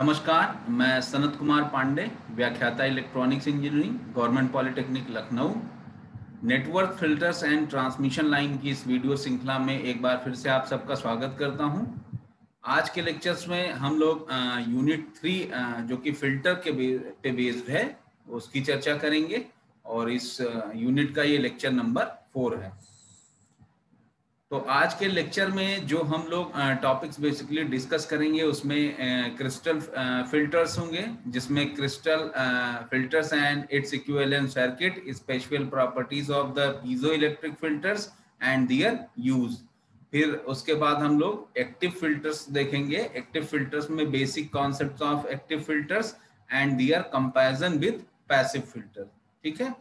नमस्कार, मैं सनत कुमार पांडे, व्याख्याता electronics engineering, government polytechnic Lucknow. Network filters and transmission line की इस वीडियो श्रृंखला में एक बार फिर से आप सबका स्वागत करता हूँ। आज के लेक्चर्स में हम लोग यूनिट थ्री जो कि फ़िल्टर के पे बेस्ड है, उसकी चर्चा करेंगे और इस यूनिट का ये लेक्चर नंबर फोर है। तो आज के लेक्चर में जो हम लोग टॉपिक्स बेसिकली डिस्कस करेंगे, उसमें क्रिस्टल फिल्टर्स होंगे, जिसमें crystal filters and its equivalent circuit special properties of the piezo electric filters and their use फिर उसके बाद हम लोग एक्टिव फिल्टर्स देखेंगे। एक्टिव फिल्टर्स में basic concept of active filters and their comparison with passive filter ठीक है?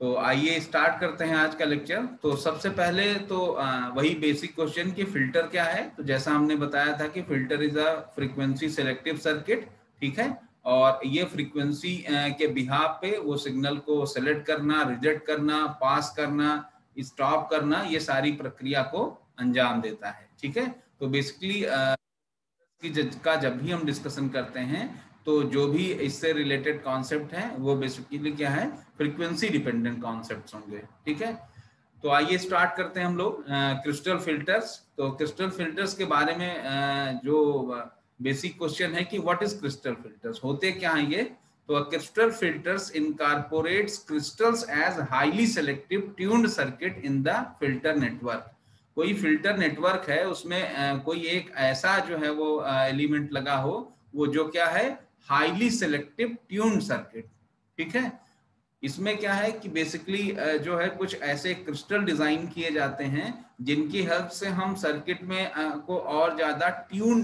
तो आइए स्टार्ट करते हैं आज का लेक्चर तो सबसे पहले तो वही बेसिक क्वेश्चन कि फ़िल्टर क्या है? तो जैसा हमने बताया था कि filter is a frequency selective circuit ठीक है? और ये फ्रीक्वेंसी के बिहाब पे वो सिग्नल को सेलेक्ट करना रिजेक्ट करना पास करना स्टॉप करना, ये सारी प्रक्रिया को अंजाम देता है, ठीक है? तो बेसिकली का जब भी हम डिस्कशन करते हैं तो जो भी इससे रिलेटेड कॉन्सेप्ट है वो बेसिकली क्या है? फ्रीक्वेंसी डिपेंडेंट कॉन्सेप्ट होंगे ठीक है? तो आइए स्टार्ट करते हैं हम लोग क्रिस्टल फिल्टर्स तो क्रिस्टल फिल्टर्स के बारे में आ, जो बेसिक क्वेश्चन है कि व्हाट इज़ क्रिस्टल फिल्टर्स होते क्या है ये? तो crystal filters incorporates crystals as highly selective tuned circuit in the filter network कोई फ़िल्टर नेटवर्क है उसमें आ, कोई एक ऐसा जो है वो एलिमेंट लगा हो वो जो क्या है? हाईली सेलेक्टिव ट्यून सर्किट ठीक है? इसमें क्या है कि बेसिकली जो है कुछ ऐसे क्रिस्टल डिज़ाइन किए जाते हैं, जिनकी हेल्प से हम सर्किट में को और ज़्यादा ट्यून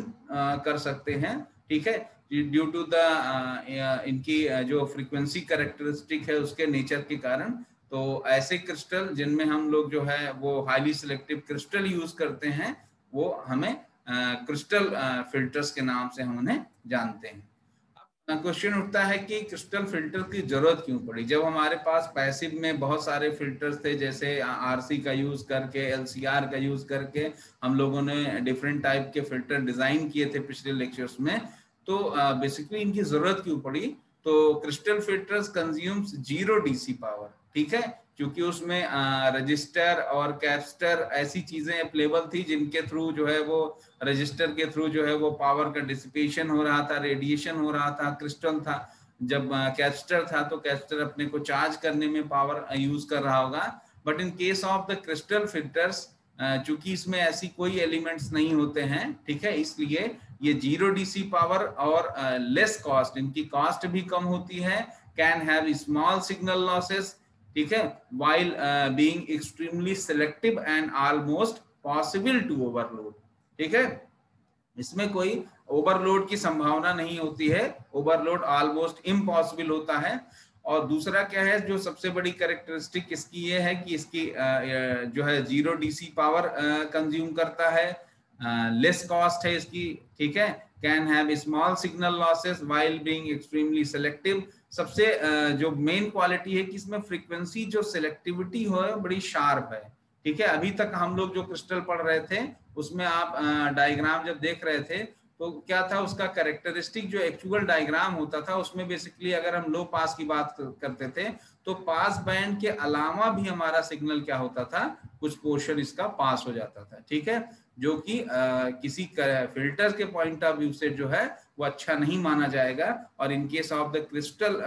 कर सकते हैं, ठीक है? ड्यू टू द इनकी जो फ्रीक्वेंसी करेक्टरिस्टिक है उसके नेचर के कारण तो ऐसे क्रिस्टल जिनमें हम लोग जो है वो हाईली सिलेक्टिव क्रिस्टल यूज़ करते हैं, वो हमें क्रिस्टल फिल्टर्स के नाम से हम उन्हें जानते हैं। क्वेश्चन उठता है कि क्रिस्टल फ़िल्टर की ज़रूरत क्यों पड़ी? जब हमारे पास पैसिव में बहुत सारे फिल्टर्स थे, जैसे आरसी का यूज़ करके एलसीआर का यूज़ करके हम लोगों ने डिफरेंट टाइप के फ़िल्टर डिज़ाइन किए थे पिछले लेक्चर्स में तो बेसिकली इनकी ज़रूरत क्यों पड़ी? तो crystal filters consumes zero DC power ठीक है? क्योंकि उसमें रजिस्टर और कैप्स्टर ऐसी चीज़ें अवेलेबल थी जिनके थ्रू जो है वो रजिस्टर के थ्रू जो है वो पावर का डिसिपेशन हो रहा था रेडिएशन हो रहा था क्रिस्टल था। जब कैप्स्टर था तो कैप्स्टर अपने को चार्ज करने में पावर यूज़ कर रहा होगा। But in case of the crystal filters चूँकि इसमें ऐसी कोई एलिमेंट्स नहीं होते हैं, ठीक है? इसलिए ये ज़ीरो डीसी पावर और लेस कॉस्ट इनकी कॉस्ट भी कम होती है। Can have small signal losses ठीक है? While being extremely selective and almost possible to overload ठीक है? इसमें कोई ओवरलोड की संभावना नहीं होती है। ओवरलोड ऑलमोस्ट इम्पॉसिबल होता है। और दूसरा क्या है, जो सबसे बड़ी कैरेक्टरिस्टिक इसकी ये है कि इसकी जो है ज़ीरो डीसी पावर कंज्यूम करता है। लेस कॉस्ट है इसकी ठीक है? Can have small signal losses while being extremely selective सबसे uh, जो मेन क्वालिटी है कि इसमें फ्रीक्वेंसी जो सिलेक्टिविटी हो बड़ी शार्प है ठीक है? अभी तक हम लोग जो क्रिस्टल पढ़ रहे थे उसमें आप डायग्राम uh, जब देख रहे थे तो क्या था? उसका करेक्टरिस्टिक जो एक्चुअल डायग्राम होता था उसमें बेसिकली अगर हम लो पास की बात करते थे तो पास बैंड के अलावा भी हमारा सिग्नल क्या होता था? कुछ पोर्शन इसका पास हो जाता था ठीक है? जो कि किसी फ़िल्टर के पॉइंट ऑफ़ व्यू से जो है वो अच्छा नहीं माना जाएगा। और in case of the crystal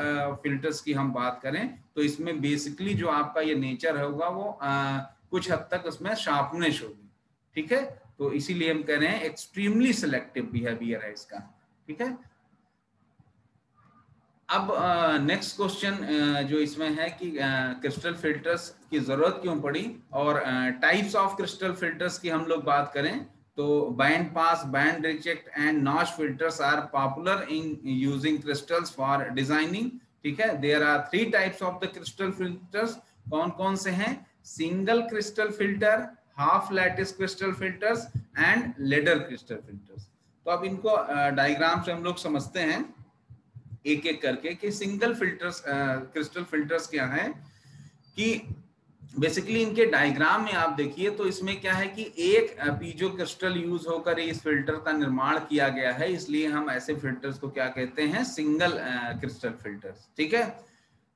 filters की हम बात करें तो इसमें बेसिकली जो आपका ये नेचर होगा वो आ, कुछ हद तक उसमें शार्पनेस होगी। ठीक है? तो इसीलिए हम कह रहे हैं एक्सट्रीमली सिलेक्टिव बिहेवियर है इसका। ठीक है? अब नेक्स्ट uh, क्वेश्चन uh, जो इसमें है कि क्रिस्टल uh, फिल्टर्स की ज़रूरत क्यों पड़ी और टाइप्स ऑफ़ क्रिस्टल फिल्टर्स की हम लोग बात करें तो band pass band reject and notch filters are popular in using crystals for designing ठीक है? There are three types of the crystal filters कौन कौन से हैं? Single crystal filter half lattice crystal filters and ladder crystal filters तो अब इनको diagram से हम लोग समझते हैं। एक एक करके कि सिंगल फिल्टर्स क्रिस्टल फिल्टर्स क्या है? कि बेसिकली इनके डायग्राम में आप देखिए तो इसमें क्या है कि एक पीजो क्रिस्टल यूज़ होकर इस फ़िल्टर का निर्माण किया गया है इसलिए हम ऐसे फिल्टर्स को क्या कहते हैं? सिंगल क्रिस्टल फिल्टर्स ठीक है?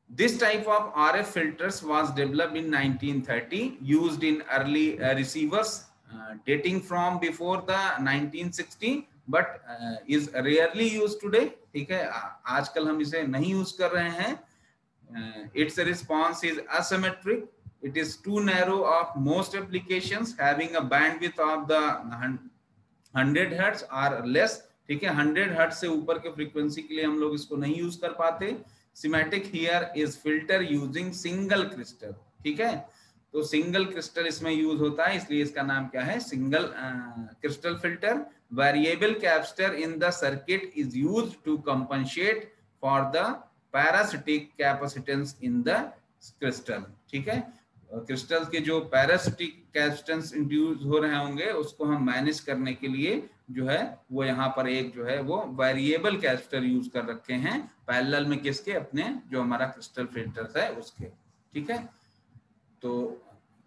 This type of RF filters was developed in 1930 used in early uh, receivers uh, dating from before the 1960 but is rarely use today ठीक है? आजकल हम इसे नहीं यूज़ कर रहे हैं। Its response is asymmetric. It is too narrow of most applications. Having a bandwidth of the 100 hertz or less, ठीक है? 100 हर्ट्ज से ऊपर के फ्रीक्वेंसी के लिए हम लोग इसको नहीं यूज़ कर पाते। Schematic here is filter using single crystal ठीक है? तो सिंगल क्रिस्टल इसमें यूज़ होता है, इसलिए इसका नाम क्या है? Single crystal filter variable capacitor in the circuit is use to compensate for the parasitic capacitance in the crystal ठीक है? क्रिस्टल के जो पैरासिटिक कैपेसिटेंस इंड्यूस हो रहे होंगे, उसको हम मैनेज करने के लिए जो है, वो यहाँ पर एक जो है, वो वेरिएबल कैपेसिटर यूज़ कर रखे हैं। पैरेलल में किसके? अपने जो हमारा क्रिस्टल फिल्टर्स है, उसके। ठीक है? तो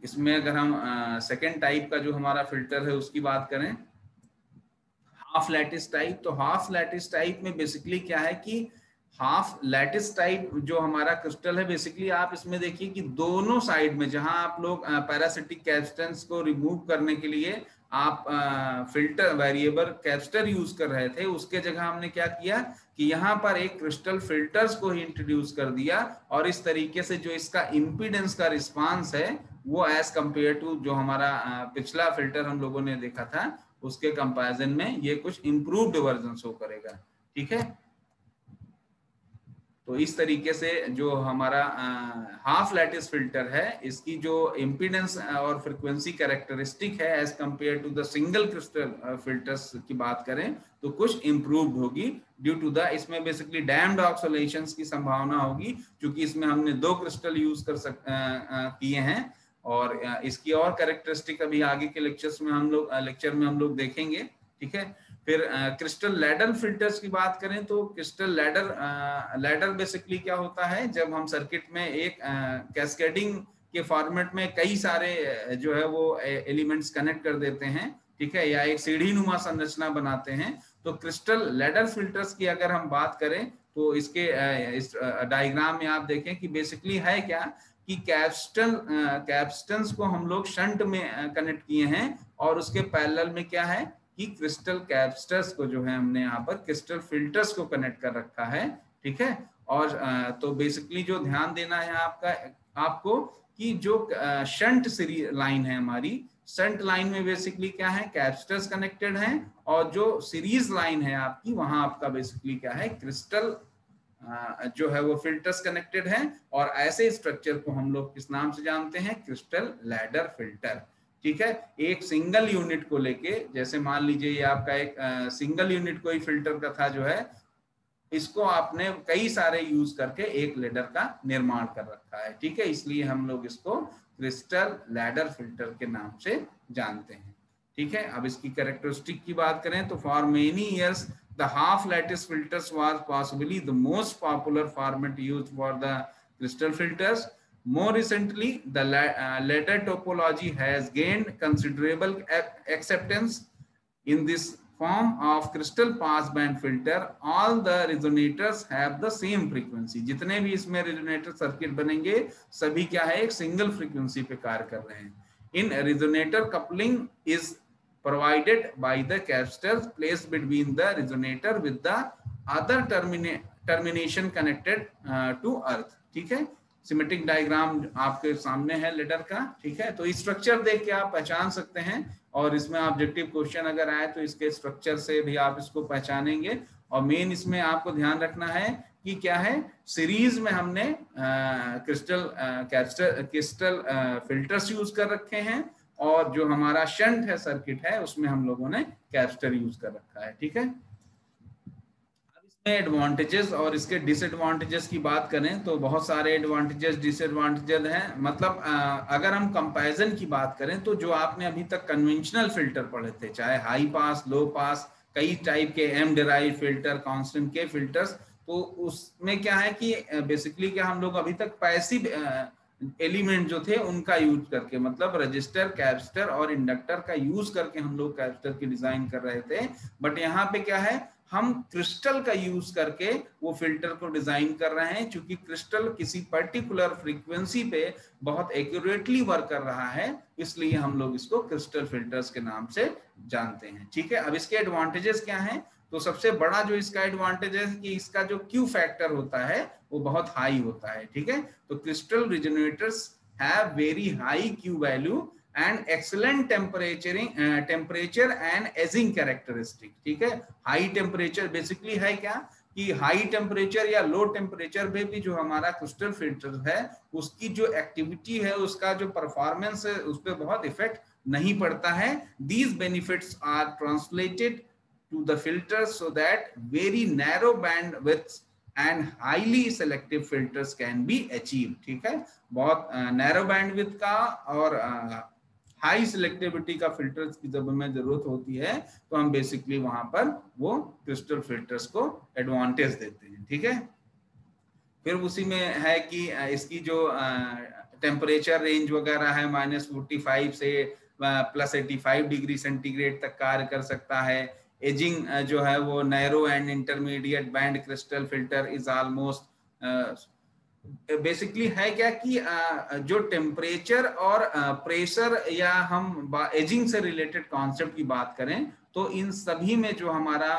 इसमें अगर हम सेकेंड टाइप का जो हमारा फ़िल्टर है, उसकी बात करें हाफ़ लैटिस टाइप तो हाफ़ लैटिस टाइप में बेसिकली क्या है कि हाफ़ लैटिस टाइप जो हमारा क्रिस्टल है बेसिकली आप इसमें देखिए कि दोनों साइड में जहाँ आप लोग पैरासिटिक कैप्स्टेंस को रिमूव करने के लिए आप फ़िल्टर वेरिएबल कैप्स्टर यूज़ कर रहे थे, उसके जगह हमने क्या किया कि यहाँ पर एक क्रिस्टल फिल्टर्स को ही इंट्रोड्यूस कर दिया और इस तरीके से जो इसका इम्पीडेंस का रिस्पांस है, वो एज कंपेयर टू जो हमारा पिछला फ़िल्टर हम लोगों ने देखा था उसके कंपैरिजन में ये कुछ इम्प्रूव्ड वर्जन शो करेगा। ठीक है? तो इस तरीके से जो हमारा हाफ़ लैटिस फ़िल्टर है, इसकी जो इम्पीडेंस और फ्रिक्वेंसी कैरेक्टरिस्टिक है as compare to the single crystal filters की बात करें तो कुछ इम्प्रूव्ड होगी ड्यू टू द इसमें बेसिकली डैम्ड ऑक्सोलेशन की संभावना होगी, क्योंकि इसमें हमने दो क्रिस्टल यूज़ कर सक किए हैं। और इसकी और कैरेक्टरिस्टिक अभी आगे के लेक्चर्स में हम लोग लेक्चर में हम लोग देखेंगे, ठीक है? फिर क्रिस्टल लैडर फिल्टर्स की बात करें तो क्रिस्टल लैडर लैडर बेसिकली क्या होता है? जब हम सर्किट में एक कैस्केडिंग के फॉर्मेट में कई सारे जो है वो एलिमेंट्स कनेक्ट कर देते हैं, ठीक है? या एक सीढ़ी नुमा संरचना बनाते हैं तो क्रिस्टल लैडर फिल्टर्स की अगर हम बात करें तो इसके इस डायग्राम में आप देखें कि बेसिकली है क्या? कि कैप्स्टन कैप्स्टन्स को हम लोग शंट में कनेक्ट किए हैं और उसके पैरेलल में क्या है कि क्रिस्टल कैप्स्टर्स को जो है हमने यहाँ पर क्रिस्टल फिल्टर्स को कनेक्ट कर रखा है, ठीक है? और तो बेसिकली जो ध्यान देना है आपका, आपको कि जो शंट सीरी, लाइन है हमारी, शंट लाइन में बेसिकली क्या है, कैप्स्टर्स कनेक्टेड हैं और जो सीरीज़ लाइन है आपकी, वहाँ आपका बेसिकली क्या है, क्रिस्टल जो है वो फिल्टर्स कनेक्टेड हैं और ऐसे स्ट्रक्चर को हम लोग किस नाम से जानते हैं? क्रिस्टल लैडर फ़िल्टर ठीक है? एक सिंगल यूनिट को लेके, जैसे मान लीजिए ये आपका एक सिंगल यूनिट कोई फ़िल्टर का था जो है, इसको आपने कई सारे यूज़ करके एक लेडर का निर्माण कर रखा है। ठीक है? इसलिए हम लोग इसको क्रिस्टल लैडर फ़िल्टर के नाम से जानते हैं। ठीक है? अब इसकी कैरेक्टरिस्टिक की बात करें तो for many years The half lattice filters was possibly the most popular format used for the crystal filters More recently, the uh, latter topology has gained considerable acceptance in this form of crystal passband filter. All the resonators have the same frequency. जितने भी इसमें resonator circuit बनेंगे सभी क्या है एक single frequency पे कार्य कर रहे हैं In resonator coupling is provided by the capacitors placed between the resonator with the other termina termination connected uh, to earth. ठीक है? सिमेट्रिक डायग्राम आपके सामने है लेटर का ठीक है? तो स्ट्रक्चर देख के आप पहचान सकते हैं और इसमें ऑब्जेक्टिव क्वेश्चन अगर आए तो इसके स्ट्रक्चर से भी आप इसको पहचानेंगे और मेन इसमें आपको ध्यान रखना है कि क्या है? सीरीज़ में हमने क्रिस्टल कैस्टल क्रिस्टल फिल्टर्स यूज़ कर रखे हैं। और जो हमारा शंट है सर्किट है, उसमें हम लोगों ने कैप्स्टर यूज़ कर रखा है, ठीक है? एडवांटेजेस और इसके डिसएडवांटेजेस की बात करें तो बहुत सारे एडवांटेजेस डिसएडवांटेजेस हैं। मतलब अगर हम कंपैरिजन की बात करें तो जो आपने अभी तक कन्वेंशनल फ़िल्टर पढ़े थे, चाहे हाई पास लो पास कई टाइप के m derived filter constant k filters तो उसमें क्या है कि बेसिकली क्या हम लोग अभी तक पैसिव एलिमेंट जो थे, उनका यूज़ करके मतलब रजिस्टर कैपेसिटर और इंडक्टर का यूज़ करके हम लोग कैपेसिटर की डिज़ाइन कर रहे थे। बट यहाँ पे क्या है, हम क्रिस्टल का यूज़ करके वो फ़िल्टर को डिज़ाइन कर रहे हैं, क्योंकि क्रिस्टल किसी पर्टिकुलर फ्रीक्वेंसी पे बहुत एक्यूरेटली वर्क कर रहा है, इसलिए हम लोग इसको क्रिस्टल फिल्टर्स के नाम से जानते हैं। ठीक है, अब इसके एडवांटेजेस क्या हैं? तो सबसे बड़ा जो इसका एडवांटेज है कि इसका जो क्यू फैक्टर होता है वो बहुत हाई होता है, ठीक है? तो crystal resonators have very high Q value and excellent temperature temperature and aging characteristic ठीक है? हाई टेम्परेचर बेसिकली है क्या? कि हाई टेम्परेचर या लो टेम्परेचर में भी जो हमारा क्रिस्टल फ़िल्टर है, उसकी जो एक्टिविटी है, उसका जो परफॉर्मेंस है, उस पर बहुत इफ़ेक्ट नहीं पड़ता है। These benefits are translated to the filter so that very narrow band width and highly selective filters can be achieve ठीक है? बहुत नैरो बैंड विथ का और हाई सिलेक्टिविटी का फिल्टर्स की जब हमें ज़रूरत होती है तो हम बेसिकली वहाँ पर वो क्रिस्टल फिल्टर्स को एडवांटेज देते हैं, ठीक है? फिर उसी में है कि इसकी जो टेम्परेचर रेंज वगैरह है माइनस फोर्टी फाइव से plus eighty five degree centigrade तक कार्य कर सकता है। एजिंग जो है वो narrow and intermediate band crystal filter is almost basically है क्या कि जो टेम्परेचर और प्रेशर या हम एजिंग से रिलेटेड कॉन्सेप्ट की बात करें तो इन सभी में जो हमारा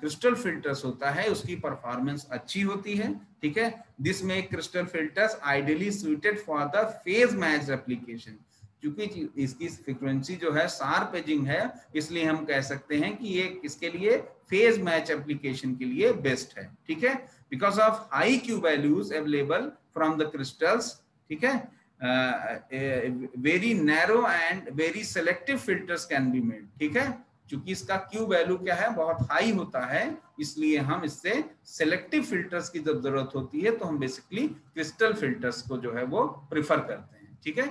क्रिस्टल फिल्टर्स होता है, उसकी परफॉर्मेंस अच्छी होती है, ठीक है? This make crystal filters ideally suited for the phase match application क्योंकि इसकी फ्रीक्वेंसी जो है शार्प एजिंग है, इसलिए हम कह सकते हैं कि ये किसके लिए? फ़ेज़ मैच एप्लीकेशन के लिए बेस्ट है, ठीक है? Because of high q values available from the crystals, ठीक है? Very narrow and very selective filters can be made ठीक है? क्योंकि इसका क्यू वैल्यू क्या है? बहुत हाई होता है, इसलिए हम इससे सेलेक्टिव फिल्टर्स की जब ज़रूरत होती है तो हम बेसिकली क्रिस्टल फिल्टर्स को जो है, वो प्रिफर करते हैं, ठीक है?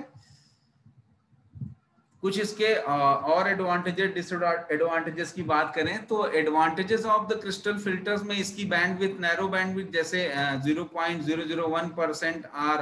कुछ इसके और एडवांटेजेस डिसएडवांटेजेस की बात करें तो advantages of the crystal filters में इसकी बैंडविड्थ नैरो बैंडविड्थ जैसे 0.001 परसेंट आर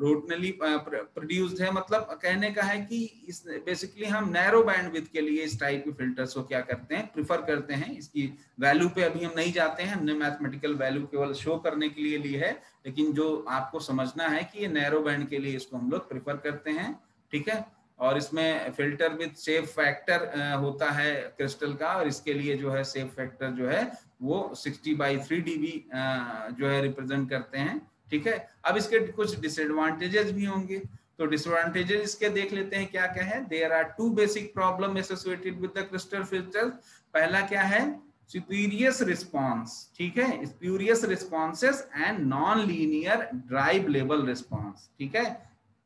रोटनली प्रोड्यूस्ड है। मतलब कहने का है कि इस बेसिकली हम नैरो बैंडविड्थ के लिए इस टाइप के फिल्टर्स को क्या करते हैं प्रिफर करते हैं। इसकी वैल्यू पे अभी हम नहीं जाते हैं। हमने मैथमेटिकल वैल्यू केवल शो करने के लिए ली है, लेकिन जो आपको समझना है कि ये नैरो बैंड के लिए इसको हम लोग प्रिफर करते हैं, ठीक है? और इसमें फ़िल्टर विथ सेफ़ फैक्टर होता है क्रिस्टल का, और इसके लिए जो है सेफ़ फैक्टर जो है वो 60 बाई थ्री डीबी जो है रिप्रेजेंट करते हैं, ठीक है? अब इसके कुछ डिसएडवांटेजेस भी होंगे। तो डिसएडवांटेजेस इसके देख लेते हैं क्या क्या है। There are two basic problem associated with the crystal filter पहला क्या है? स्प्यूरियस रिस्पॉन्स ठीक है? Spurious responses and non linear drive level response ठीक है?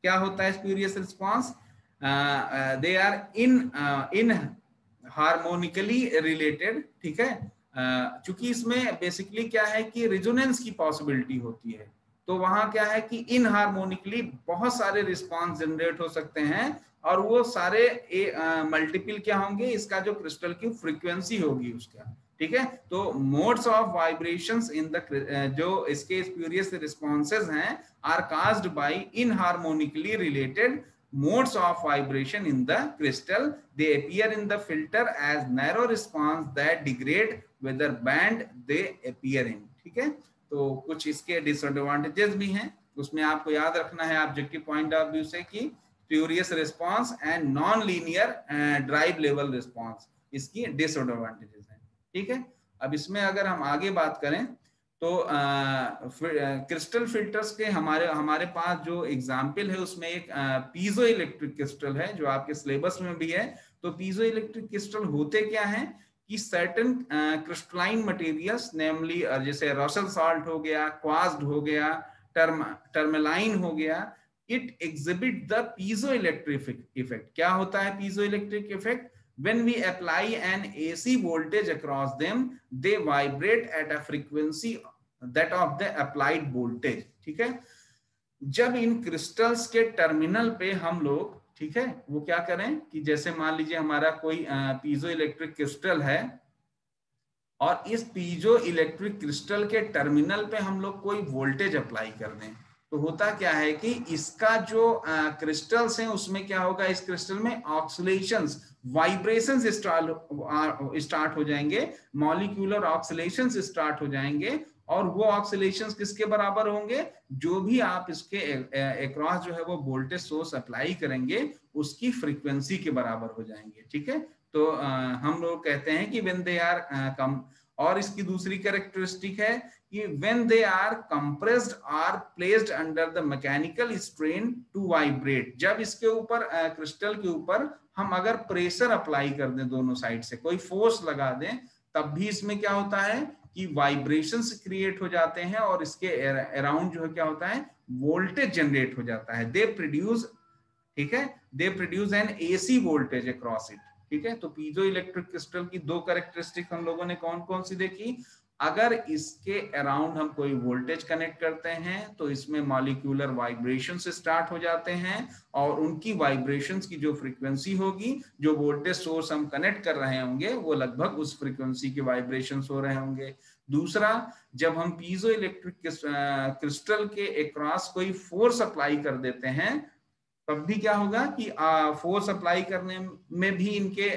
क्या होता है spurious response they are in in harmonically related ठीक है? Uh, चूँकि इसमें बेसिकली क्या है कि रिजोनेंस की पॉसिबिलिटी होती है। तो वहाँ क्या है कि इन हारमोनिकली बहुत सारे रिस्पॉन्स जनरेट हो सकते हैं और वो सारे मल्टीपल uh, क्या होंगे? इसका जो क्रिस्टल की फ्रीक्वेंसी होगी उसका ठीक है? तो modes of vibration in the जो इसके स्प्यूरियस रिस्पॉन्सेज हैं are caused by in harmonically related modes of vibration in the crystal. They appear in the filter as narrow response that degrade whether band they appear in. ठीक है तो कुछ इसके disadvantages भी हैं उसमें आपको याद रखना है ऑब्जेक्टिव पॉइंट ऑफ़ व्यू से कि spurious response and non linear drive level response इसकी डिसएडवांटेजेस हैं ठीक है अब इसमें अगर हम आगे बात करें तो क्रिस्टल फिल्टर्स के हमारे हमारे पास जो एग्ज़ाम्पल है, उसमें एक पीजो इलेक्ट्रिक क्रिस्टल है, जो आपके सिलेबस में भी है। तो पीजो इलेक्ट्रिक क्रिस्टल होते क्या है? कि सर्टन क्रिस्टलाइन मटेरियल्स नेमली जैसे रसल सॉल्ट हो गया क्वास्ड हो गया टर्म टर्मलाइन हो गया it exhibit the piezo electric effect क्या होता है piezo electric effect when we apply an AC voltage across them, they vibrate at a frequency that of the applied voltage. ठीक है जब इन क्रिस्टल्स के टर्मिनल पे हम लोग ठीक है वो क्या करें कि जैसे मान लीजिए हमारा कोई पीजो इलेक्ट्रिक क्रिस्टल है और इस पीजो इलेक्ट्रिक क्रिस्टल के टर्मिनल पे हम लोग कोई वोल्टेज अप्लाई कर दें तो होता क्या है कि इसका जो क्रिस्टल्स हैं उसमें क्या होगा? इस क्रिस्टल में ऑक्सीलेशन वाइब्रेशन स्टार्ट हो जाएँगे। मॉलिक्यूलर ऑक्सीलेशन स्टार्ट हो जाएँगे और वो ऑक्सीलेशन किसके बराबर होंगे? जो भी आप इसके अक्रॉस जो है वो वोल्टेज सोर्स अप्लाई करेंगे उसकी फ्रीक्वेंसी के बराबर हो जाएँगे। ठीक है? तो आ, हम लोग कहते हैं कि वेन दे आर कम और इसकी दूसरी कैरेक्टरिस्टिक है कि when they are compressed or placed under the mechanical strain to vibrate, जब इसके ऊपर क्रिस्टल के ऊपर हम अगर प्रेशर अप्लाई कर दें दोनों साइड से, कोई फोर्स लगा दें, तब भी इसमें क्या होता है कि वाइब्रेशन क्रिएट हो जाते हैं और इसके अराउंड जो है क्या होता है वोल्टेज जनरेट हो जाता है। दे प्रोड्यूस ठीक है? They produce an AC voltage across it ठीक है? तो पीजो इलेक्ट्रिक क्रिस्टल की दो कैरेक्टरिस्टिक हम लोगों ने कौन कौन सी देखी? अगर इसके अराउंड हम कोई वोल्टेज कनेक्ट करते हैं तो इसमें मॉलिक्यूलर वाइब्रेशन से स्टार्ट हो जाते हैं और उनकी वाइब्रेशंस की जो फ्रीक्वेंसी होगी, जो वोल्टेज सोर्स हम कनेक्ट कर रहे होंगे, वो लगभग उस फ्रीक्वेंसी के वाइब्रेशन हो रहे होंगे। दूसरा, जब हम पीजो इलेक्ट्रिक क्रिस्टल के अक्रॉस कोई फोर्स अप्लाई कर देते हैं तब भी क्या होगा कि फोर्स अप्लाई करने में भी इनके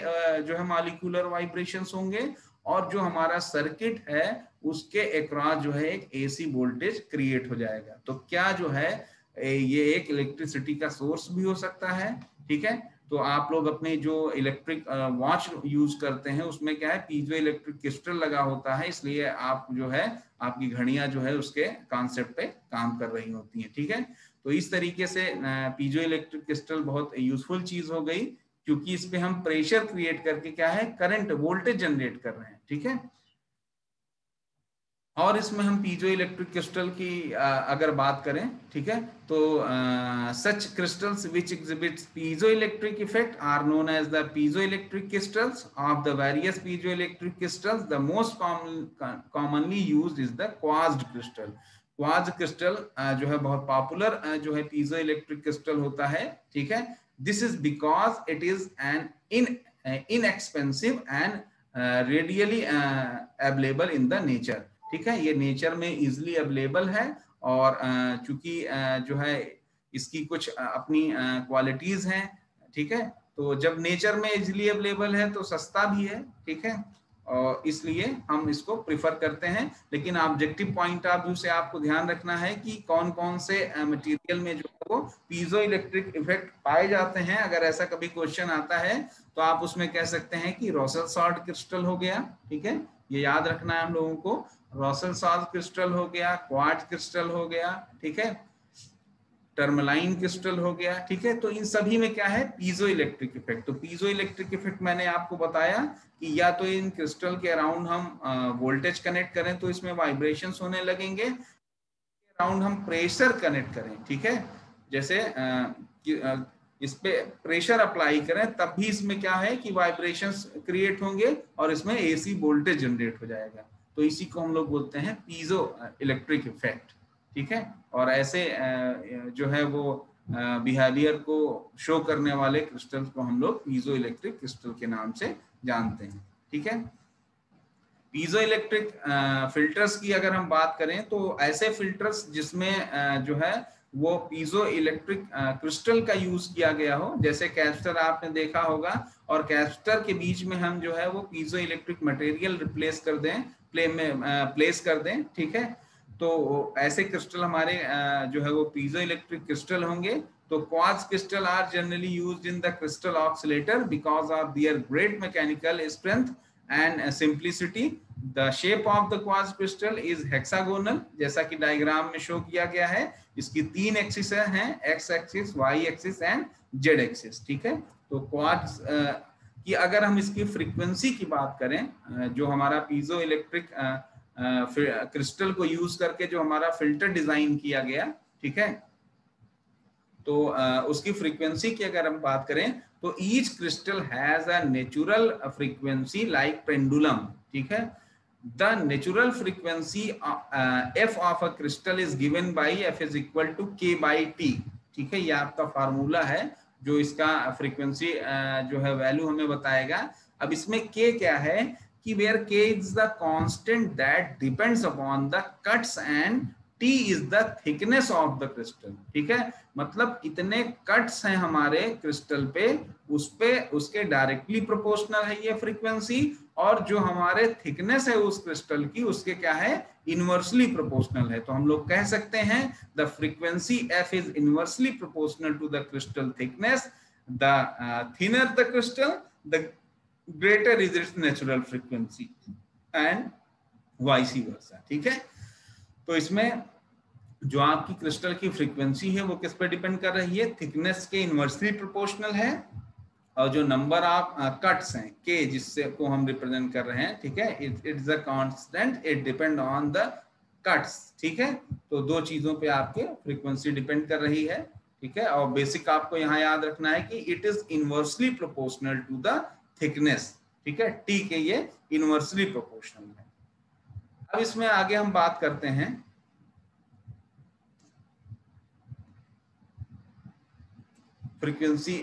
जो है मालिकुलर वाइब्रेशन होंगे और जो हमारा सर्किट है, उसके अक्रॉस जो है एक एसी वोल्टेज क्रिएट हो जाएगा। तो क्या जो है ये एक इलेक्ट्रिसिटी का सोर्स भी हो सकता है, ठीक है? तो आप लोग अपने जो इलेक्ट्रिक वॉच यूज़ करते हैं, उसमें क्या है, पीजो इलेक्ट्रिक क्रिस्टल लगा होता है, इसलिए आप जो है, आपकी घड़ियाँ जो है, उसके कॉन्सेप्ट पे काम कर रही होती हैं, ठीक है? तो इस तरीके से पीजो इलेक्ट्रिक क्रिस्टल बहुत यूजफुल चीज़ हो गई, क्योंकि इस पे हम प्रेशर क्रिएट करके क्या है करंट वोल्टेज जनरेट कर रहे हैं, ठीक है? और इसमें हम पीजो इलेक्ट्रिक क्रिस्टल की अगर बात करें, ठीक है तो such crystals which exhibits piezo electric effect are known as the piezo electric crystals of the various piezo electric crystals the most commonly used is the quartz crystal quartz crystal जो है बहुत पॉपुलर जो है piezo electric crystal होता है ठीक है? It is an in uh, inexpensive and uh, readily uh, available in the nature ठीक है? ये नेचर में इजिली अवेलेबल है और चूँकि जो है इसकी कुछ अपनी क्वालिटीज हैं ठीक है? तो जब नेचर में इजिली अवेलेबल है तो सस्ता भी है ठीक है? इसलिए हम इसको प्रिफर करते हैं। लेकिन ऑब्जेक्टिव पॉइंट ऑफ़ व्यू से आपको ध्यान रखना है कि कौन कौन से मटेरियल में जो वो पीजो इलेक्ट्रिक इफ़ेक्ट पाए जाते हैं। अगर ऐसा कभी क्वेश्चन आता है तो आप उसमें कह सकते हैं कि रोसल सॉल्ट क्रिस्टल हो गया, ठीक है? ये याद रखना है हम लोगों को। रोसल सॉल्ट क्रिस्टल हो गया क्वार्ट क्रिस्टल हो गया, ठीक है? टर्मलाइन क्रिस्टल हो गया, ठीक है? तो इन सभी में क्या है? Piezo electric effect. तो पीजो इलेक्ट्रिक इफ़ेक्ट मैंने आपको बताया कि या तो इन क्रिस्टल के अराउंड हम वोल्टेज कनेक्ट करें तो इसमें वाइब्रेशन होने लगेंगे। अराउंड हम प्रेशर कनेक्ट करें, ठीक है? जैसे इस पे प्रेशर अप्लाई करें, तब भी इसमें क्या है कि वाइब्रेशंस क्रिएट होंगे और इसमें एसी वोल्टेज जनरेट हो जाएगा। तो इसी को हम लोग बोलते हैं पीजो इलेक्ट्रिक इफ़ेक्ट। ठीक है? और ऐसे जो है वो बिहेवियर को शो करने वाले क्रिस्टल्स को हम लोग पीजो इलेक्ट्रिक क्रिस्टल के नाम से जानते हैं। ठीक है? पीजो इलेक्ट्रिक फिल्टर्स की अगर हम बात करें तो ऐसे फिल्टर्स जिसमें जो है वो पीजो इलेक्ट्रिक क्रिस्टल का यूज़ किया गया हो, जैसे कैप्स्टर आपने देखा होगा, और कैप्स्टर के बीच में हम जो है वो पीजो इलेक्ट्रिक मटेरियल रिप्लेस कर दें प्ले में प्लेस कर दें, ठीक है? तो ऐसे क्रिस्टल हमारे जो है वो पीजो इलेक्ट्रिक क्रिस्टल होंगे तो quartz crystal are generally used in the crystal oscillator because of their great mechanical strength and simplicity the shape of the quartz crystal is hexagonal जैसा कि डायग्राम में शो किया गया है। इसकी तीन एक्सिस हैं X axis Y axis and Z axis ठीक है? तो क्वार्ट्ज की अगर हम इसकी फ्रीक्वेंसी की बात करें जो हमारा पीजो इलेक्ट्रिक क्रिस्टल को यूज़ करके जो हमारा फ़िल्टर डिज़ाइन किया गया, ठीक है? तो उसकी फ्रीक्वेंसी की अगर हम बात करें तो each crystal has a natural frequency like pendulum ठीक है? The natural frequency F of a crystal is given by F is equal to K by T ठीक है? ये आपका फार्मूला है, जो इसका फ्रीक्वेंसी जो है वैल्यू हमें बताएगा। अब इसमें के क्या है? कि where k is the constant that depends upon the cuts and T is the thickness of the crystal ठीक है? मतलब कितने कट्स हैं हमारे क्रिस्टल पे, उस पे, उसके डायरेक्टली प्रोपोर्शनल है ये फ्रीक्वेंसी और जो हमारे थिकनेस है उस क्रिस्टल की, उसके क्या है? इनवर्सली प्रोपोर्शनल है। तो हम लोग कह सकते हैं the frequency F is inversely proportional to the crystal thickness the thinner the crystal the greater is its natural frequency and vice versa ठीक है? तो इसमें जो आपकी क्रिस्टल की फ्रीक्वेंसी है, वो किस पर डिपेंड कर रही है? थिकनेस के इनवर्सली प्रोपोर्शनल है। और जो नंबर ऑफ़ कट्स हैं के जिससे को हम रिप्रेजेंट कर रहे हैं, ठीक है? It is a constant it depend on the cuts ठीक है? तो दो चीज़ों पे आपके फ्रीक्वेंसी डिपेंड कर रही है, ठीक है? और बेसिक आपको यहाँ याद रखना है कि it is inversely proportional to the thickness ठीक है? टी के ये इनवर्सली प्रोपोर्शनल है। अब इसमें आगे हम बात करते हैं। फ्रीक्वेंसी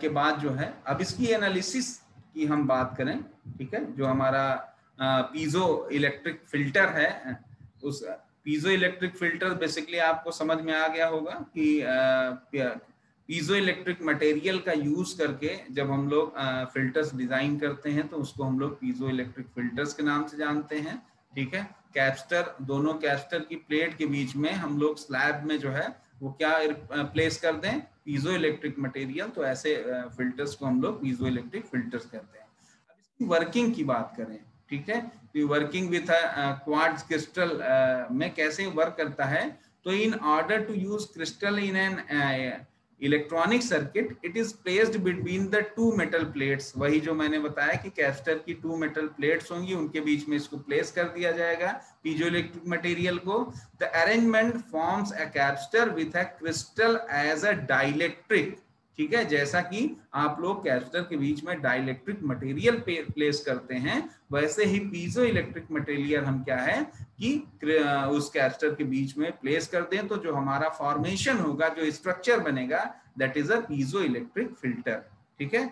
के बाद जो है, अब इसकी एनालिसिस की हम बात करें, ठीक है? जो हमारा पीजो इलेक्ट्रिक फ़िल्टर है, उस पीजो इलेक्ट्रिक फ़िल्टर बेसिकली आपको समझ में आ गया होगा कि पीजो इलेक्ट्रिक मटेरियल का यूज़ करके जब हम लोग फिल्टर्स डिज़ाइन करते हैं तो उसको हम लोग पीजो इलेक्ट्रिक फिल्टर्स के नाम से जानते हैं, ठीक है? कैप्स्टर दोनों कैप्स्टर की प्लेट के बीच में हम लोग स्लैब में जो है, वो क्या प्लेस कर दें? पीजो इलेक्ट्रिक मटेरियल तो ऐसे फिल्टर्स को हम लोग पीजो इलेक्ट्रिक फिल्टर्स करते हैं। अब इसकी वर्किंग की बात करें, ठीक है? तो वर्किंग विथ क्वार्ट्ज क्रिस्टल में कैसे वर्क करता है? तो in order to use crystal in an electronic circuit it is placed between the two metal plates वही जो मैंने बताया कि कैस्टर की टू मेटल प्लेट्स होंगी, उनके बीच में इसको प्लेस कर दिया जाएगा पीजो इलेक्ट्रिक मटेरियल को। The arrangement forms a capacitor with a crystal as a dielectric ठीक है? जैसा कि आप लोग कैस्टर के बीच में डाइलेक्ट्रिक मटेरियल प्लेस करते हैं, वैसे ही पीजो इलेक्ट्रिक मटेरियल हम क्या है कि उस कैस्टर के बीच में प्लेस करते हैं तो जो हमारा फॉर्मेशन होगा, जो स्ट्रक्चर बनेगा that is a piezo electric filter ठीक है?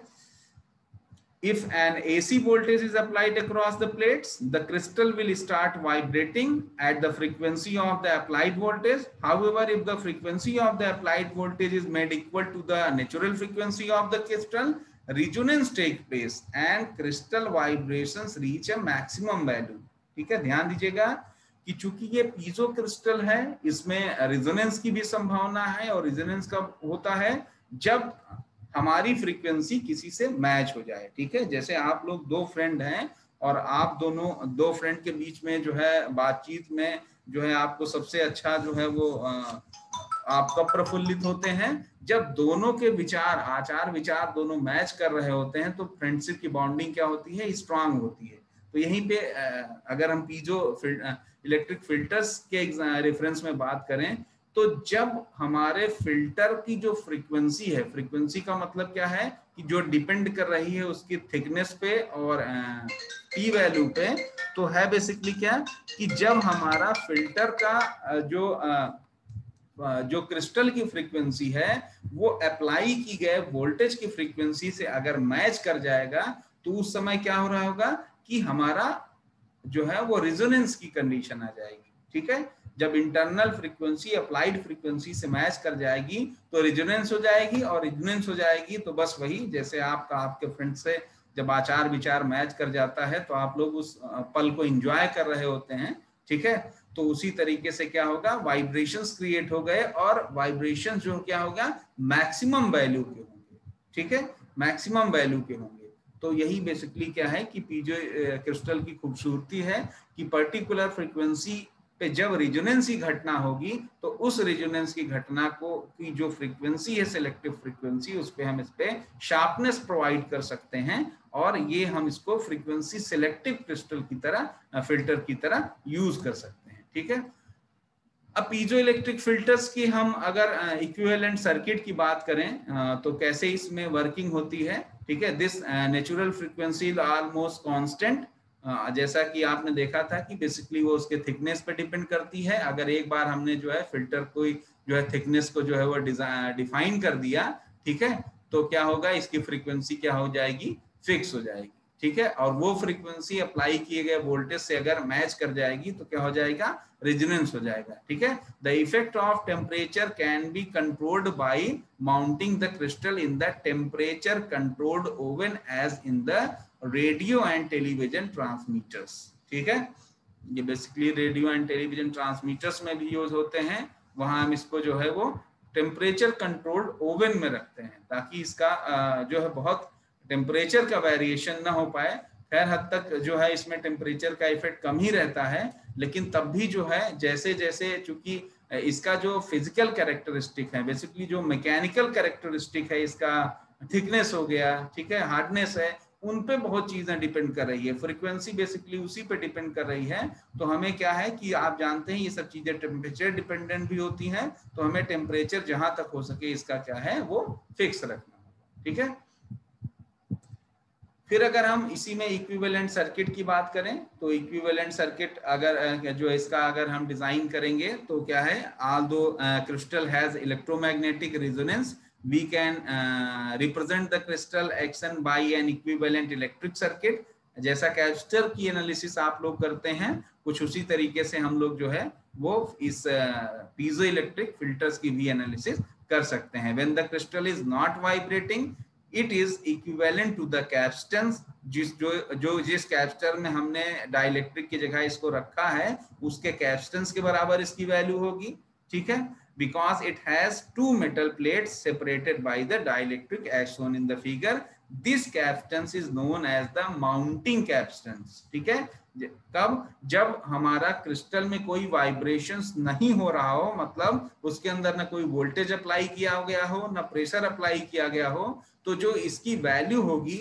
If an AC voltage is applied across the plates, the crystal will start vibrating at the frequency of the applied voltage. However, if the frequency of the applied voltage is made equal to the natural frequency of the crystal, resonance take place and crystal vibrations reach a maximum value. ठीक है ध्यान दीजिएगा कि चूँकि ये piezo crystal है इसमें resonance की भी संभावना है और रेजोनेंस कब होता है जब हमारी फ्रीक्वेंसी किसी से मैच हो जाए, ठीक है? जैसे आप लोग दो फ्रेंड हैं और आप दोनों, दो फ्रेंड के बीच में जो है बातचीत में जो है आपको सबसे अच्छा जो है वो आपका प्रफुल्लित होते हैं। जब दोनों के विचार, आचार विचार दोनों मैच कर रहे होते हैं तो फ्रेंडशिप की बॉन्डिंग क्या होती है? स्ट्रांग होती है। तो यहीं पे अगर हम पीजो इलेक्ट्रिक फिल्टर्स के रेफरेंस में बात करें तो जब हमारे फ़िल्टर की जो फ्रीक्वेंसी है, फ्रीक्वेंसी का मतलब क्या है कि जो डिपेंड कर रही है उसकी थिकनेस पे और टी वैल्यू पे तो है बेसिकली क्या कि जब हमारा फ़िल्टर का जो जो क्रिस्टल की फ्रीक्वेंसी है, वो अप्लाई की गए वोल्टेज की फ्रीक्वेंसी से अगर मैच कर जाएगा तो उस समय क्या हो रहा होगा कि हमारा जो है वो रिजोनेंस की कंडीशन आ जाएगी। ठीक है? जब इंटरनल फ्रीक्वेंसी अप्लाइड फ्रीक्वेंसी से मैच कर जाएगी तो रिजोनेंस हो जाएगी और रिजोनेंस हो जाएगी तो बस वही, जैसे आपका, आपके फ्रेंड से जब आचार विचार मैच कर जाता है तो आप लोग उस पल को एंजॉय कर रहे होते हैं, ठीक है? तो उसी तरीके से क्या होगा? वाइब्रेशंस क्रिएट हो गए और वाइब्रेशंस जो क्या होगा? मैक्सिमम वैल्यू के होंगे, ठीक है? मैक्सिमम वैल्यू के होंगे। तो यही बेसिकली क्या है कि पीजो क्रिस्टल की खूबसूरती है कि पर्टिकुलर फ्रीक्वेंसी पे जब रिजोनेंस की घटना होगी तो उस रिजोनेंस की घटना को, की जो फ्रीक्वेंसी है सिलेक्टिव फ्रीक्वेंसी उस पर हम इस पे शार्पनेस प्रोवाइड कर सकते हैं और ये हम इसको फ्रीक्वेंसी सिलेक्टिव क्रिस्टल की तरह फ़िल्टर की तरह यूज़ कर सकते हैं, ठीक है? अब पीजो इलेक्ट्रिक फिल्टर्स की हम अगर इक्विवेलेंट सर्किट की बात करें तो कैसे इसमें वर्किंग होती है, ठीक है? This natural frequency almost constant जैसा कि आपने देखा था कि बेसिकली वो उसके थिकनेस पे डिपेंड करती है। अगर एक बार हमने जो है फ़िल्टर को जो है थिकनेस को जो है वो डिफाइन कर दिया, ठीक है? तो क्या होगा? इसकी फ्रीक्वेंसी क्या हो जाएगी? फिक्स हो जाएगी, ठीक है? और वो फ्रीक्वेंसी अप्लाई किए गए वोल्टेज से अगर मैच कर जाएगी तो क्या हो जाएगा? रेजोनेंस हो जाएगा, ठीक है? The effect of temperature can be controlled by mounting the crystal in the temperature controlled oven as in the radio and television transmitters ठीक है? ये basically radio and television transmitters में भी यूज़ होते हैं। वहाँ हम इसको जो है वो टेम्परेचर कंट्रोल्ड ओवन में रखते हैं, ताकि इसका जो है बहुत टेम्परेचर का वेरिएशन ना हो पाए। खैर, हद तक जो है इसमें टेम्परेचर का इफ़ेक्ट कम ही रहता है, लेकिन तब भी जो है, जैसे जैसे चूँकि इसका जो फ़िज़िकल कैरेक्टरिस्टिक है बेसिकली जो मैकेनिकल कैरेक्टरिस्टिक है, इसका थिकनेस हो गया, ठीक है? हार्डनेस है उन पे बहुत चीज़ें डिपेंड कर रही है। फ्रीक्वेंसी बेसिकली उसी पे डिपेंड कर रही है। तो हमें क्या है कि आप जानते हैं ये सब चीज़ें टेम्परेचर डिपेंडेंट भी होती हैं तो हमें टेम्परेचर जहाँ तक हो सके इसका क्या है, वो फिक्स रखना ठीक है? फिर अगर हम इसी में इक्विवेलेंट सर्किट की बात करें तो इक्विवेलेंट सर्किट अगर जो इसका अगर हम डिज़ाइन करेंगे तो क्या है, although crystal has electromagnetic resonance we can uh, represent the crystal action by an equivalent electric circuit. जैसा कैप्स्टर की एनालिसिस आप लोग करते हैं कुछ उसी तरीके से हम लोग जो है वो इस पीजो इलेक्ट्रिक फिल्टर्स की भी एनालिसिस कर सकते हैं। When the crystal is not vibrating it is equivalent to the capacitance जिस जो जो जिस कैप्स्टर में हमने डाइलेक्ट्रिक की जगह इसको रखा है उसके कैप्स्टेंस के बराबर इसकी वैल्यू होगी ठीक है? Because it has two metal plates separated by the dielectric as shown in the figure. This capstance is known as the mounting capstance. ठीक है कब जब हमारा क्रिस्टल में कोई वाइब्रेशंस नहीं हो रहा हो मतलब उसके अंदर ना कोई वोल्टेज अप्लाई किया गया हो ना प्रेशर अप्लाई किया गया हो तो जो इसकी वैल्यू होगी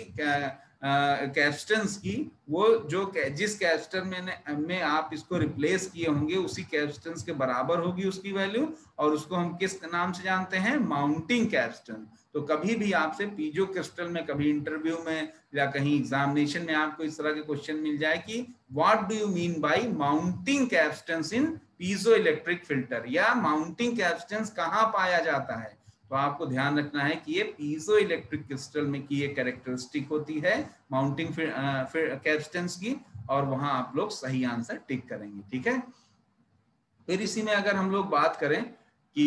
कैप्स्टन्स की, वो जो जिस कैप्स्टन में में आप इसको रिप्लेस किए होंगे, उसी कैप्स्टन्स के बराबर होगी उसकी वैल्यू और उसको हम किस नाम से जानते हैं? माउंटिंग कैप्स्टन तो कभी भी आपसे पीजो क्रिस्टल में, कभी इंटरव्यू में या कहीं एग्जामिनेशन में आपको इस तरह के क्वेश्चन मिल जाए कि what do you mean by mounting capacitance in piezo electric filter या माउंटिंग कैप्स्टन्स कहाँ पाया जाता है? तो आपको ध्यान रखना है कि ये पीजो इलेक्ट्रिक क्रिस्टल में की ये कैरेक्टरिस्टिक होती है माउंटिंग कैप्स्टेंस की, और वहाँ आप लोग सही आंसर टिक करेंगे, ठीक है? फिर इसी में अगर हम लोग बात करें कि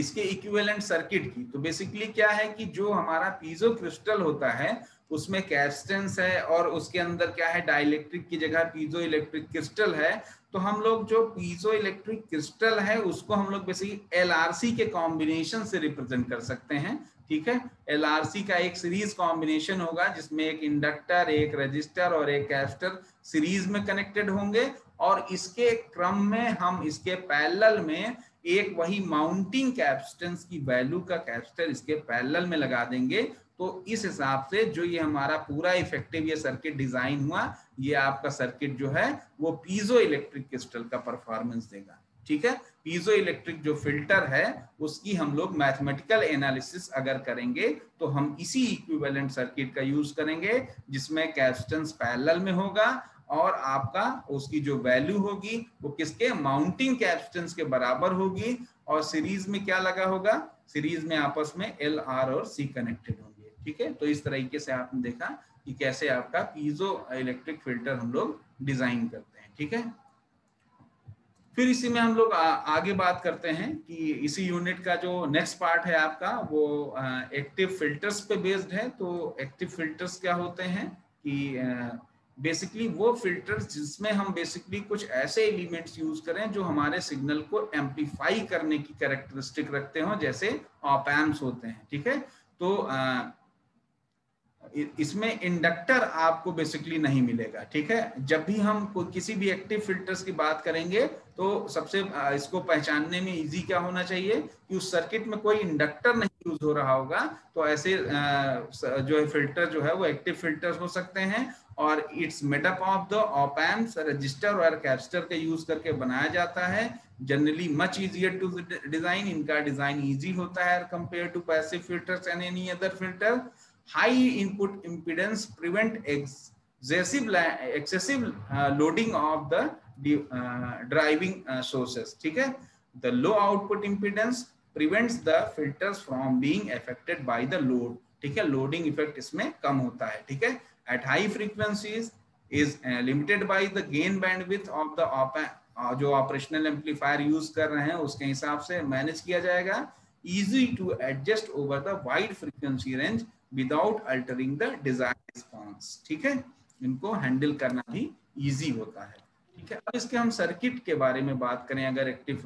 इसके इक्विवेलेंट सर्किट की तो बेसिकली क्या है कि जो हमारा पीजो क्रिस्टल होता है उसमें कैप्स्टेंस है और उसके अंदर क्या है डाइलेक्ट्रिक की जगह पीजो इलेक्ट्रिक क्रिस्टल है। तो हम लोग जो पीजो इलेक्ट्रिक क्रिस्टल है, उसको हम लोग बेसिकली एलआरसी के कॉम्बिनेशन से रिप्रेजेंट कर सकते हैं, ठीक है? एलआरसी का एक सीरीज़ कॉम्बिनेशन होगा, जिसमें एक इंडक्टर एक रजिस्टर और एक कैपेसिटर सीरीज़ में कनेक्टेड होंगे। और इसके क्रम में हम, इसके पैरेलल में एक वही माउंटिंग कैपेसिटेंस की वैल्यू का कैपेसिटर इसके पैरेलल में लगा देंगे। तो इस हिसाब से जो ये हमारा पूरा इफ़ेक्टिव ये सर्किट डिज़ाइन हुआ, ये आपका सर्किट जो है, वो पीजो इलेक्ट्रिक क्रिस्टल का परफॉर्मेंस देगा। ठीक है? पीजो इलेक्ट्रिक जो फ़िल्टर है, उसकी हम लोग मैथमेटिकल एनालिसिस अगर करेंगे तो हम इसी इक्विवेलेंट सर्किट का यूज़ करेंगे, जिसमें कैपेसिटेंस पैरेलल में होगा और आपका उसकी जो वैल्यू होगी, वो किसके? माउंटिंग कैपेसिटेंस के बराबर होगी। और सीरीज़ में क्या लगा होगा? सीरीज़ में आपस में एल आर और सी कनेक्टेड होंगे। ठीक है? तो इस तरीके से आपने देखा कि कैसे आपका पीजो इलेक्ट्रिक फ़िल्टर हम लोग डिज़ाइन करते हैं, ठीक है? फिर इसी में हम लोग आगे बात करते हैं कि इसी यूनिट का जो नेक्स्ट पार्ट है आपका, वो एक्टिव फिल्टर्स पे बेस्ड है। तो एक्टिव फिल्टर्स क्या होते हैं कि बेसिकली वो फिल्टर्स जिसमें हम बेसिकली कुछ ऐसे एलिमेंट्स यूज़ करें जो हमारे सिग्नल को एम्पलीफाई करने की कैरेक्टरिस्टिक रखते हो, जैसे ऑपैम्स होते हैं, ठीक है? तो इसमें इंडक्टर आपको बेसिकली नहीं मिलेगा, ठीक है? जब भी हम किसी भी एक्टिव फिल्टर्स की बात करेंगे तो सबसे इसको पहचानने में इजी क्या होना चाहिए? कि उस सर्किट में कोई इंडक्टर नहीं यूज़ हो रहा होगा तो ऐसे जो है फ़िल्टर जो है, वो एक्टिव फ़िल्टर हो सकते हैं और it's made up of the op amps resistor और कैपेसिटर का यूज़ करके बनाया जाता है। Generally much easier to design इनका डिज़ाइन इजी होता है compare to passive filters and any other filter high input impedance prevent excessive excessive uh, loading of the uh, driving uh, sources ठीक है the low output impedance prevents the filters from being affected by the load ठीक है loading effect इसमें कम होता है ठीक है at high frequencies is uh, limited by the gain bandwidth of the op uh, जो ऑपरेशनल एम्पलीफायर यूज़ कर रहे हैं उसके हिसाब से मैनेज किया जाएगा easy to adjust over the wide frequency range without altering the desired response, ठीक है? इनको हैंडल करना भी ईजी होता है, ठीक है? अब इसके हम सर्किट के बारे में बात करें, अगर एक्टिव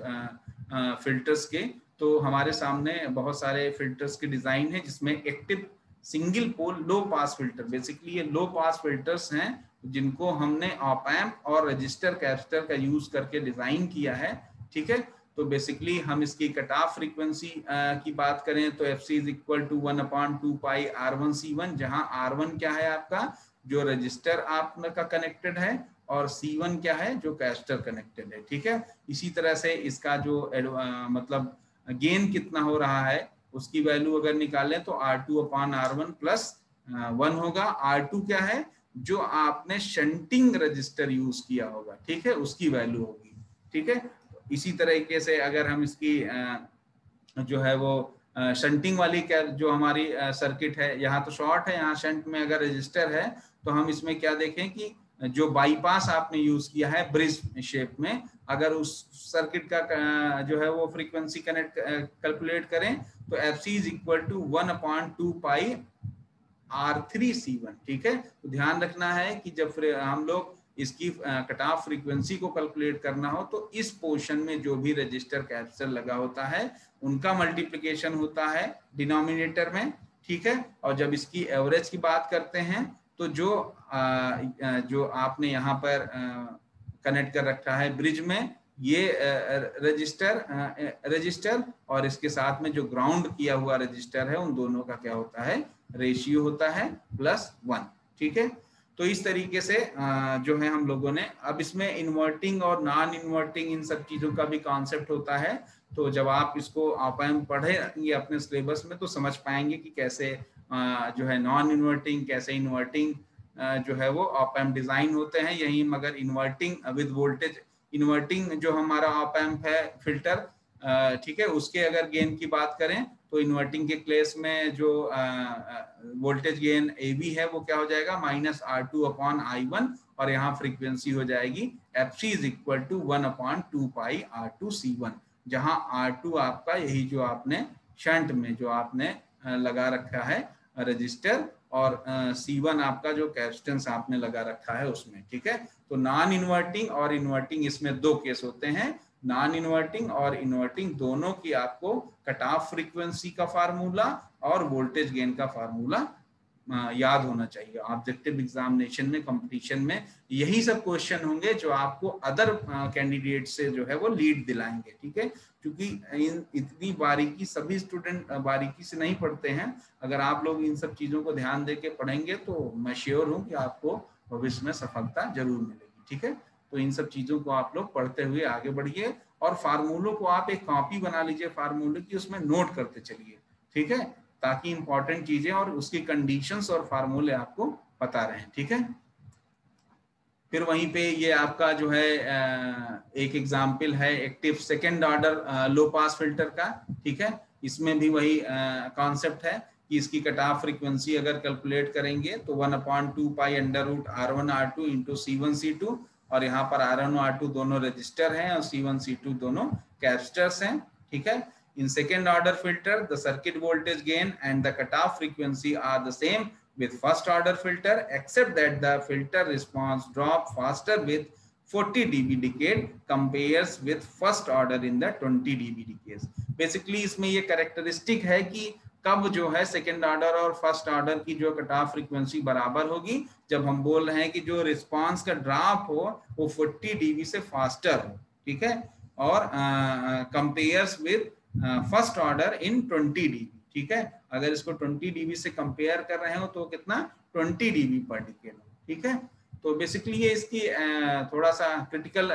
फिल्टर्स के तो हमारे सामने बहुत सारे फिल्टर्स के डिज़ाइन है, जिसमें active single pole low pass filter basically ये लो पास फिल्टर्स हैं, जिनको हमने ऑप एम्प और रजिस्टर कैपेसिटर का यूज़ करके डिज़ाइन किया है, ठीक है? तो बेसिकली हम इसकी कट ऑफ़ फ्रीक्वेंसी की बात करें तो F C is equal to one upon two pi R one C one जहाँ आर वन क्या है आपका? जो रजिस्टर आपका कनेक्टेड है और सी वन क्या है? जो कैस्टर कनेक्टेड है ठीक है? इसी तरह से इसका जो आ, मतलब गेन कितना हो रहा है उसकी वैल्यू अगर निकालें तो R two upon R one plus one होगा। आर टू क्या है? जो आपने शंटिंग रजिस्टर यूज़ किया होगा ठीक है? उसकी वैल्यू होगी ठीक है? इसी तरीके से अगर हम इसकी जो है वो शंटिंग वाली जो हमारी सर्किट है, यहाँ तो शॉर्ट है, यहाँ शंट में अगर रजिस्टर है तो हम इसमें क्या देखें कि जो बाईपास आपने यूज़ किया है ब्रिज शेप में, अगर उस सर्किट का जो है वो फ्रीक्वेंसी कनेक्ट कैलकुलेट करें तो F C is equal to one upon two pi R three C one ठीक है? तो ध्यान रखना है कि जब हम लोग इसकी कट ऑफ़ फ्रीक्वेंसी को कैलकुलेट करना हो तो इस पोर्शन में जो भी रजिस्टर कैप्चर लगा होता है उनका मल्टीप्लीकेशन होता है डिनोमिनेटर में ठीक है? और जब इसकी एवरेज की बात करते हैं तो जो आ, जो आपने यहाँ पर कनेक्ट कर रखा है ब्रिज में ये रजिस्टर रजिस्टर और इसके साथ में जो ग्राउंड किया हुआ रजिस्टर है उन दोनों का क्या होता है? रेशियो होता है प्लस वन ठीक है? तो इस तरीके से जो है हम लोगों ने, अब इसमें इन्वर्टिंग और नॉन इन्वर्टिंग इन सब चीज़ों का भी कॉन्सेप्ट होता है। तो जब आप इसको आप पढ़ेंगे अपने सिलेबस में तो समझ पाएँगे कि कैसे जो है नॉन इन्वर्टिंग कैसे इन्वर्टिंग जो है वो ऑप एम्प डिज़ाइन होते हैं। यही मगर इन्वर्टिंग विद वोल्टेज इन्वर्टिंग जो हमारा ऑप एम्प है फ़िल्टर ठीक है, उसके अगर गेन की बात करें तो इन्वर्टिंग के केस में जो वोल्टेज गेन ए बी है, वो क्या हो जाएगा? Minus R two upon I one और यहाँ फ्रीक्वेंसी हो जाएगी। F C is equal to one upon two pi R two C one जहाँ आर टू आपका यही जो आपने शंट में जो आपने लगा रखा है रजिस्टर और सी वन आपका जो कैपेसिटेंस आपने लगा रखा है उसमें, ठीक है? तो नॉन इन्वर्टिंग और इन्वर्टिंग इसमें दो केस होते हैं। नॉन इन्वर्टिंग और इन्वर्टिंग दोनों की आपको कट ऑफ़ फ्रीक्वेंसी का फार्मूला और वोल्टेज गेन का फार्मूला याद होना चाहिए। ऑब्जेक्टिव एग्जामिनेशन में कंपटीशन में यही सब क्वेश्चन होंगे जो आपको अदर कैंडिडेट से जो है वो लीड दिलाएँगे, ठीक है? क्योंकि इन, इतनी बारीकी, सभी स्टूडेंट बारीकी से नहीं पढ़ते हैं। अगर आप लोग इन सब चीज़ों को ध्यान दे के पढ़ेंगे तो मैं श्योर हूँ कि आपको भविष्य में सफलता ज़रूर मिलेगी, ठीक है? तो इन सब चीज़ों को आप लोग पढ़ते हुए आगे बढ़िए और फार्मूलों को आप एक कॉपी बना लीजिए फार्मूले की, उसमें नोट करते चलिए, ठीक है? ताकि इंपॉर्टेंट चीज़ें और उसकी कंडीशंस और फार्मूले आपको पता रहे, ठीक है? फिर वहीं पे ये आपका जो है एक एग्ज़ाम्पल है active second order low pass filter का, ठीक है? इसमें भी वही कॉन्सेप्ट है कि इसकी कट ऑफ़ फ्रिक्वेंसी अगर कैलकुलेट करेंगे तो one upon two pi under root R one R two into C one C two और यहाँ पर आयरन और आर दोनों रजिस्टर हैं और सी वन सी टू दोनों कैपेसिटर्स हैं ठीक है in second order filter the circuit voltage gain and the cut off frequency are the same with first order filter except that the filter response drop faster with 40 dB decade compares with first order in the 20 dB decays. Basically, इसमें ये characteristic है कि कब जो है second order और first order की जो कट ऑफ़ फ्रीक्वेंसी बराबर होगी, जब हम बोल रहे हैं कि जो रिस्पांस का ड्रॉप हो, वो 40 डीबी से फास्टर हो, ठीक है? और compares with first order in 20 dB ठीक है? अगर इसको 20 डीबी से कंपेयर कर रहे हो तो कितना? 20 डीबी पर डिकेड ठीक है? तो बेसिकली ये इसकी थोड़ा सा क्रिटिकल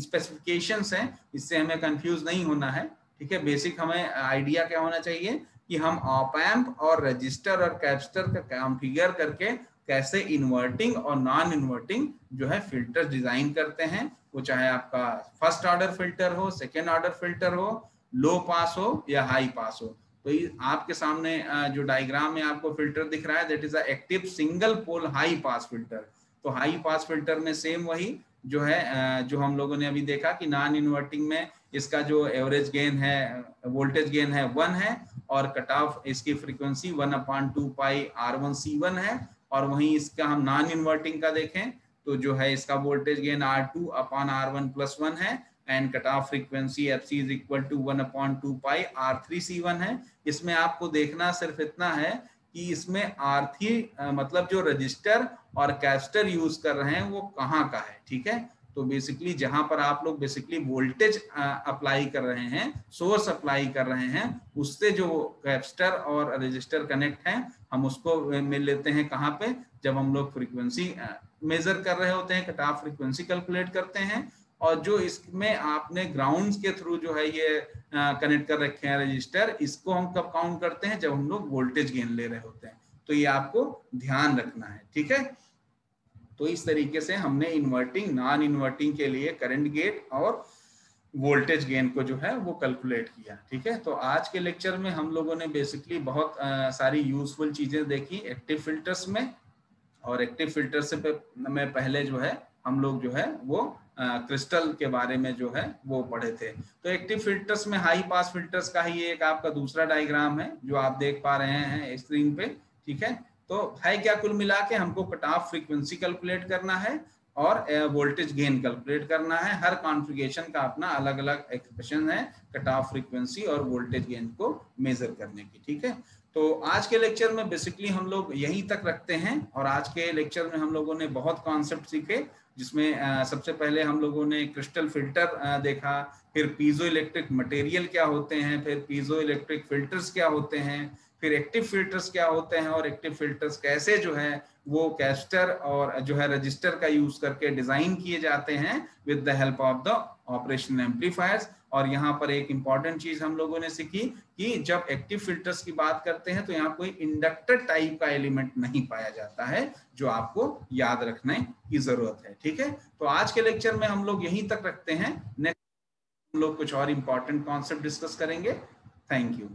स्पेसिफिकेशंस हैं, इससे हमें कंफ्यूज नहीं होना है, ठीक है? बेसिक हमें आइडिया क्या होना चाहिए? कि हम ऑप एम्प और रजिस्टर और कैपेसिटर का कॉन्फ़िगर करके कैसे इन्वर्टिंग और नॉन इन्वर्टिंग जो है फ़िल्टर डिज़ाइन करते हैं। वो चाहे आपका फ़र्स्ट ऑर्डर फ़िल्टर हो सेकेंड ऑर्डर फ़िल्टर हो लो पास हो या हाई पास हो। तो आपके सामने जो डायग्राम में आपको फ़िल्टर दिख रहा है that is active single pole high pass filter तो हाई पास फ़िल्टर में सेम वही जो है जो हम लोगों ने अभी देखा कि नॉन इन्वर्टिंग में इसका जो एवरेज गेन है वोल्टेज गेन है वन है। और कट ऑफ़ इसकी frequency one upon two pi R one C one है, और वहीं इसका हम नॉन इन्वर्टिंग का देखें तो जो है इसका voltage gain R two upon R one plus one है and cut off frequency F C is equal to one upon two pi R three C one है। इसमें आपको देखना सिर्फ़ इतना है कि इसमें आर थ्री मतलब जो रजिस्टर और कैस्टर यूज़ कर रहे हैं, वो कहाँ का है, ठीक है? तो बेसिकली जहाँ पर आप लोग बेसिकली वोल्टेज अप्लाई कर रहे हैं सोर्स अप्लाई कर रहे हैं, उससे जो कैपेसिटर और रजिस्टर कनेक्ट है, हम उसको मिल लेते हैं कहाँ पे? जब हम लोग फ्रीक्वेंसी मेजर कर रहे होते हैं कट ऑफ़ फ्रीक्वेंसी कैलकुलेट करते हैं, और जो इसमें आपने ग्राउंड के थ्रू जो है ये कनेक्ट कर रखे हैं रजिस्टर इसको हम कब काउंट करते हैं? जब हम लोग वोल्टेज गेन ले रहे होते हैं। तो ये आपको ध्यान रखना है, ठीक है? तो इस तरीके से हमने इन्वर्टिंग नॉन इन्वर्टिंग के लिए करंट गेट और वोल्टेज गेन को जो है वो कैलकुलेट किया ठीक है? तो आज के लेक्चर में हम लोगों ने बेसिकली बहुत आ, सारी यूजफुल चीज़ें देखी एक्टिव फिल्टर्स में और एक्टिव फ़िल्टर से में पहले जो है हम लोग जो है वो आ, क्रिस्टल के बारे में जो है वो पढ़े थे। तो एक्टिव फिल्टर्स में हाई पास फिल्टर्स का ही एक आपका दूसरा डायग्राम है जो आप देख पा रहे हैं स्क्रीन पे ठीक है? तो है क्या कुल मिला के हमको कट ऑफ़ फ्रीक्वेंसी कैलकुलेट करना है और वोल्टेज गेन कैलकुलेट करना है। हर कॉन्फ़िगरेशन का अपना अलग अलग एक्सप्रेशन है, कट ऑफ़ फ्रीक्वेंसी और वोल्टेज गेन को मेजर करने की, ठीक है? तो आज के लेक्चर में बेसिकली हम लोग यहीं तक रखते हैं और आज के लेक्चर में हम लोगों ने बहुत कॉन्सेप्ट सीखे, जिसमें सबसे पहले हम लोगों ने क्रिस्टल फ़िल्टर देखा, फिर पीजो इलेक्ट्रिक मटेरियल क्या होते हैं, फिर पीजो इलेक्ट्रिक फिल्टर्स क्या होते हैं फिर एक्टिव फिल्टर्स क्या होते हैं और एक्टिव फिल्टर्स कैसे जो है, वो कैस्टर और जो है रजिस्टर का यूज़ करके डिज़ाइन किए जाते हैं with the help of the operation amplifiers और यहाँ पर एक इंपॉर्टेंट चीज़ हम लोगों ने सीखी कि जब एक्टिव फिल्टर्स की बात करते हैं तो यहाँ कोई इंडक्टर टाइप का एलिमेंट नहीं पाया जाता है, जो आपको याद रखने की ज़रूरत है, ठीक है? तो आज के लेक्चर में हम लोग यहीं तक रखते हैं। नेक्स्ट हम लोग कुछ और इंपॉर्टेंट कॉन्सेप्ट डिस्कस करेंगे। Thank you